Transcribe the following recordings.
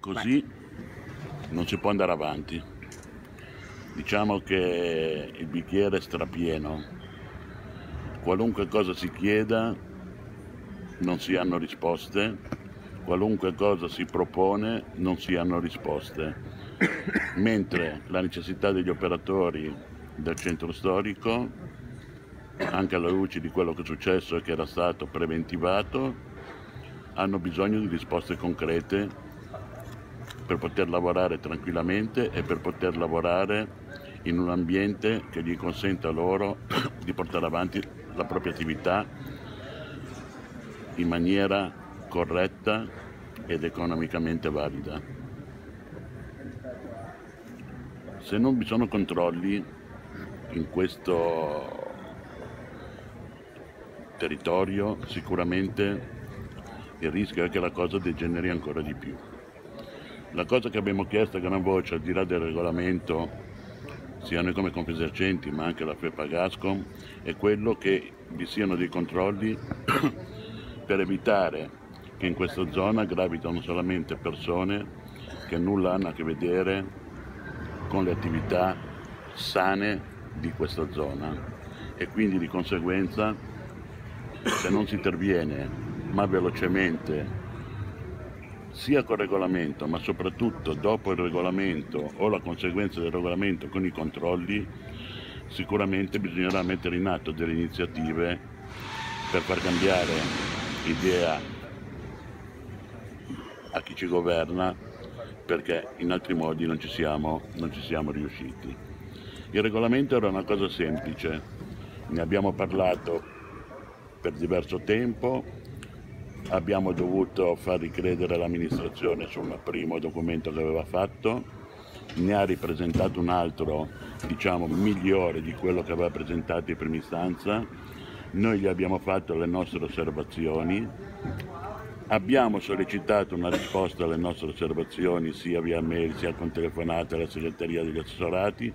Così non si può andare avanti. Diciamo che il bicchiere è strapieno. Qualunque cosa si chieda non si hanno risposte, qualunque cosa si propone non si hanno risposte, mentre la necessità degli operatori del centro storico, anche alla luce di quello che è successo e che era stato preventivato, hanno bisogno di risposte concrete per poter lavorare tranquillamente e per poter lavorare in un ambiente che gli consenta loro di portare avanti la propria attività in maniera corretta ed economicamente valida. Se non vi sono controlli in questo territorio, sicuramente il rischio è che la cosa degeneri ancora di più. La cosa che abbiamo chiesto a gran voce, al di là del regolamento, sia noi come Confesercenti ma anche la FEPA Gascom, è quello che vi siano dei controlli per evitare che in questa zona gravitano solamente persone che nulla hanno a che vedere con le attività sane di questa zona. E quindi di conseguenza se non si interviene ma velocemente sia col regolamento ma soprattutto dopo il regolamento o la conseguenza del regolamento con i controlli sicuramente bisognerà mettere in atto delle iniziative per far cambiare idea a chi ci governa perché in altri modi non ci siamo, non ci siamo riusciti. Il regolamento era una cosa semplice, ne abbiamo parlato per diverso tempo, abbiamo dovuto far ricredere l'amministrazione sul primo documento che aveva fatto, ne ha ripresentato un altro diciamo migliore di quello che aveva presentato in prima istanza, noi gli abbiamo fatto le nostre osservazioni, abbiamo sollecitato una risposta alle nostre osservazioni sia via mail sia con telefonate alla segreteria degli assessorati,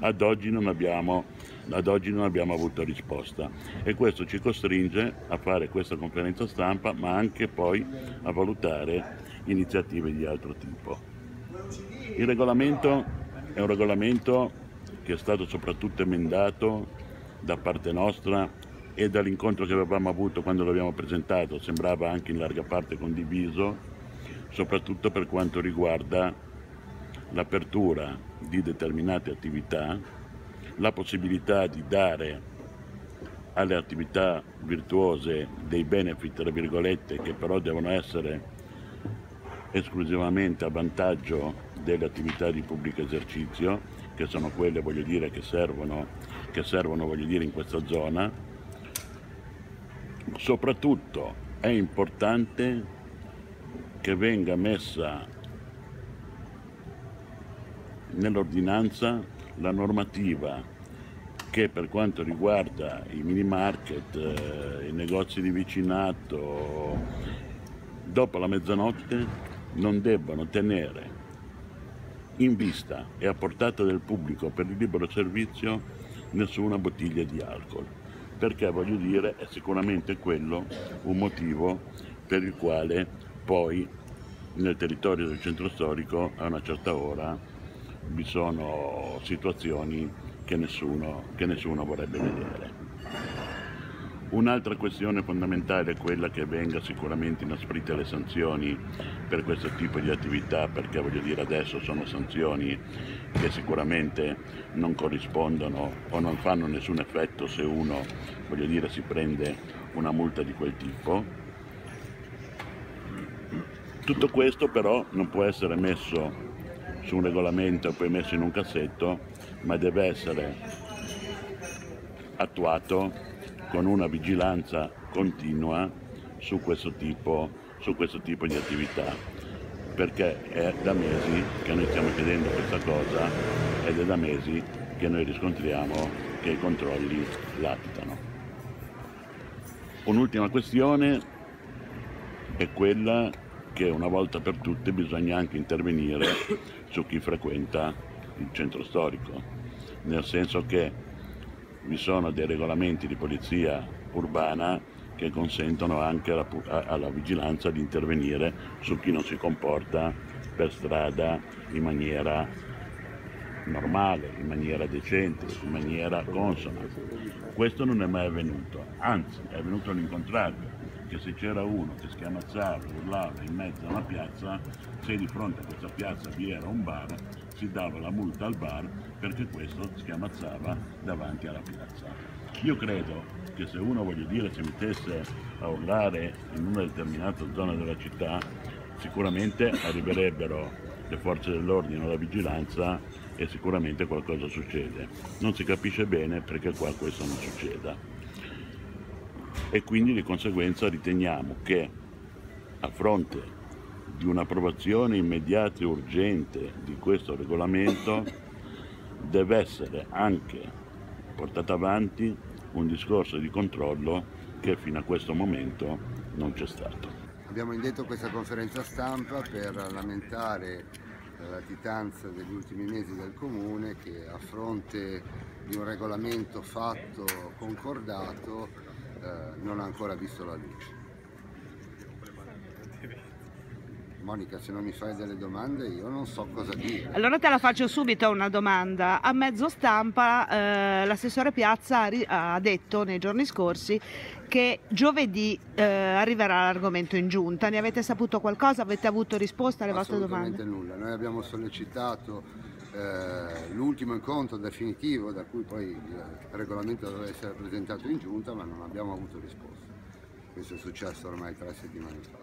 ad oggi non abbiamo, ad oggi non abbiamo avuto risposta e questo ci costringe a fare questa conferenza stampa ma anche poi a valutare iniziative di altro tipo. Il regolamento è un regolamento che è stato soprattutto emendato da parte nostra e dall'incontro che avevamo avuto quando l'abbiamo presentato sembrava anche in larga parte condiviso, soprattutto per quanto riguarda l'apertura di determinate attività, la possibilità di dare alle attività virtuose dei benefit, tra virgolette, che però devono essere esclusivamente a vantaggio delle attività di pubblico esercizio, che sono quelle, voglio dire, che servono, che servono voglio dire, in questa zona, soprattutto è importante che venga messa nell'ordinanza la normativa che per quanto riguarda i mini market, eh, i negozi di vicinato, dopo la mezzanotte non debbano tenere in vista e a portata del pubblico per il libero servizio nessuna bottiglia di alcol. Perché voglio dire è sicuramente quello un motivo per il quale poi nel territorio del centro storico a una certa ora vi sono situazioni che nessuno, che nessuno vorrebbe vedere. Un'altra questione fondamentale è quella che venga sicuramente inasprite le sanzioni per questo tipo di attività, perché voglio dire adesso sono sanzioni che sicuramente non corrispondono o non fanno nessun effetto se uno voglio dire, si prende una multa di quel tipo. Tutto questo però non può essere messo su un regolamento poi messo in un cassetto, ma deve essere attuato con una vigilanza continua su questo tipo, su questo tipo di attività, perché è da mesi che noi stiamo chiedendo questa cosa ed è da mesi che noi riscontriamo che i controlli latitano. Un'ultima questione è quella che una volta per tutte bisogna anche intervenire su chi frequenta il centro storico, nel senso che vi sono dei regolamenti di polizia urbana che consentono anche alla, alla, vigilanza di intervenire su chi non si comporta per strada in maniera normale, in maniera decente, in maniera consona. Questo non è mai avvenuto, anzi è avvenuto l'incontrario, che se c'era uno che schiamazzava, urlava in mezzo a una piazza, se di fronte a questa piazza vi era un bar, si dava la multa al bar perché questo schiamazzava davanti alla piazza. Io credo che se uno, voglio dire, si mettesse a urlare in una determinata zona della città, sicuramente arriverebbero le forze dell'ordine o la vigilanza e sicuramente qualcosa succede. Non si capisce bene perché qua questo non succeda. E quindi di conseguenza riteniamo che a fronte di un'approvazione immediata e urgente di questo regolamento deve essere anche portato avanti un discorso di controllo che fino a questo momento non c'è stato. Abbiamo indetto questa conferenza stampa per lamentare la latitanza degli ultimi mesi del Comune che a fronte di un regolamento fatto, concordato, eh, non ha ancora visto la luce. Monica, se non mi fai delle domande io non so cosa dire. Allora te la faccio subito una domanda. A mezzo stampa eh, l'assessore Piazza ha detto nei giorni scorsi che giovedì eh, arriverà l'argomento in giunta. Ne avete saputo qualcosa? Avete avuto risposta alle vostre domande? nulla. Noi abbiamo sollecitato eh, l'ultimo incontro definitivo da cui poi il regolamento doveva essere presentato in giunta ma non abbiamo avuto risposta. Questo è successo ormai tre settimane fa.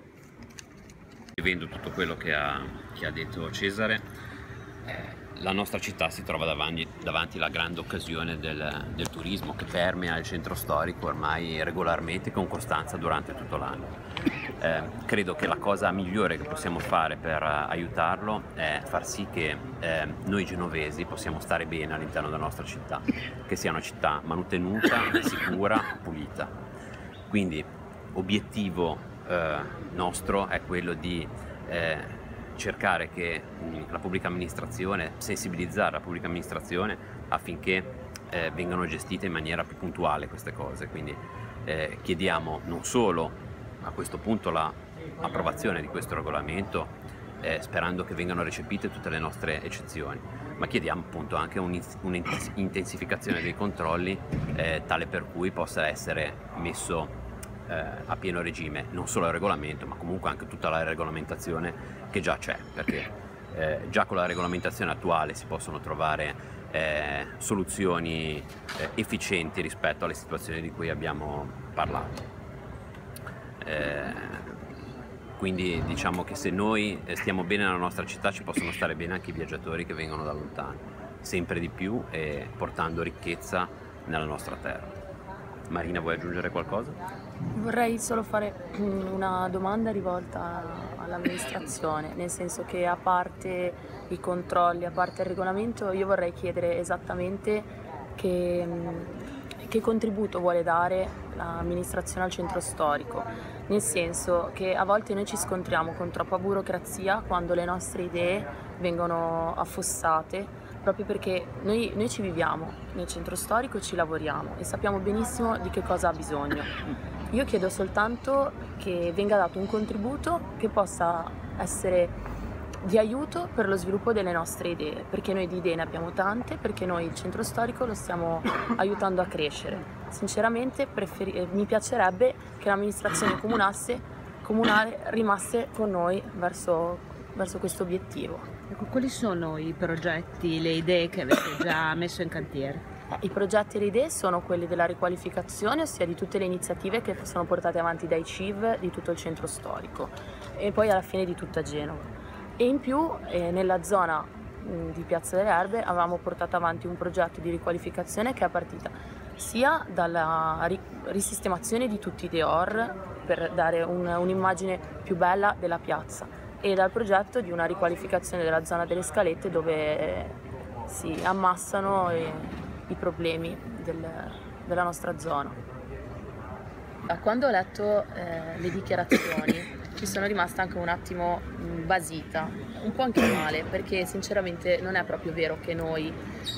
Vendo tutto quello che ha, che ha detto Cesare, eh, la nostra città si trova davanti, davanti alla grande occasione del, del, turismo che permea il centro storico ormai regolarmente con costanza durante tutto l'anno. Eh, credo che la cosa migliore che possiamo fare per aiutarlo è far sì che eh, noi genovesi possiamo stare bene all'interno della nostra città, che sia una città manutenuta, sicura, pulita. Quindi obiettivo eh, nostro è quello di eh, cercare che la pubblica amministrazione, sensibilizzare la pubblica amministrazione affinché eh, vengano gestite in maniera più puntuale queste cose. Quindi eh, chiediamo non solo a questo punto l'approvazione di questo regolamento, eh, sperando che vengano recepite tutte le nostre eccezioni, ma chiediamo appunto anche un'intensificazione dei controlli eh, tale per cui possa essere messo eh, a pieno regime non solo il regolamento ma comunque anche tutta la regolamentazione che già c'è perché eh, già con la regolamentazione attuale si possono trovare eh, soluzioni eh, efficienti rispetto alle situazioni di cui abbiamo parlato. Eh, quindi diciamo che se noi stiamo bene nella nostra città ci possono stare bene anche i viaggiatori che vengono da lontano, sempre di più e portando ricchezza nella nostra terra. Marina vuoi aggiungere qualcosa? Vorrei solo fare una domanda rivolta all'amministrazione, nel senso che a parte i controlli, a parte il regolamento, io vorrei chiedere esattamente che, che contributo vuole dare l'amministrazione al centro storico, nel senso che a volte noi ci scontriamo con troppa burocrazia quando le nostre idee vengono affossate proprio perché noi, noi, ci viviamo nel centro storico, ci lavoriamo e sappiamo benissimo di che cosa ha bisogno. Io chiedo soltanto che venga dato un contributo che possa essere di aiuto per lo sviluppo delle nostre idee, perché noi di idee ne abbiamo tante, perché noi il centro storico lo stiamo aiutando a crescere. Sinceramente preferi- mi piacerebbe che l'amministrazione comunale rimasse con noi verso, verso questo obiettivo. Ecco, quali sono i progetti, le idee che avete già messo in cantiere? I progetti e le idee sono quelli della riqualificazione, ossia di tutte le iniziative che sono portate avanti dai CIV di tutto il centro storico e poi alla fine di tutta Genova. E in più eh, nella zona mh, di Piazza delle Erbe avevamo portato avanti un progetto di riqualificazione che è partita sia dalla ri- risistemazione di tutti i Deor per dare un, un'immagine più bella della piazza e dal progetto di una riqualificazione della zona delle scalette dove si ammassano i, i problemi del, della nostra zona. Quando ho letto eh, le dichiarazioni ci sono rimasta anche un attimo basita, un po' anche male, perché sinceramente non è proprio vero che noi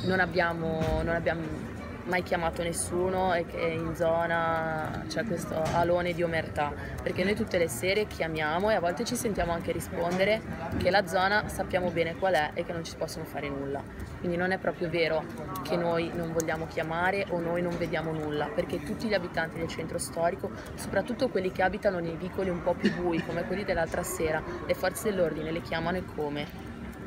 non abbiamo, non abbiamo mai chiamato nessuno e che in zona c'è questo alone di omertà, perché noi tutte le sere chiamiamo e a volte ci sentiamo anche rispondere che la zona sappiamo bene qual è e che non ci possono fare nulla. Quindi non è proprio vero che noi non vogliamo chiamare o noi non vediamo nulla, perché tutti gli abitanti del centro storico, soprattutto quelli che abitano nei vicoli un po' più bui come quelli dell'altra sera, le forze dell'ordine le chiamano e come?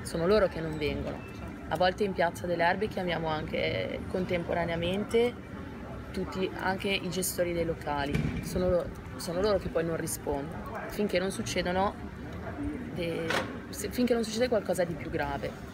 Sono loro che non vengono. A volte in Piazza delle Erbe chiamiamo anche contemporaneamente tutti, anche i gestori dei locali, sono, sono loro che poi non rispondono, finché non de, finché non succede qualcosa di più grave.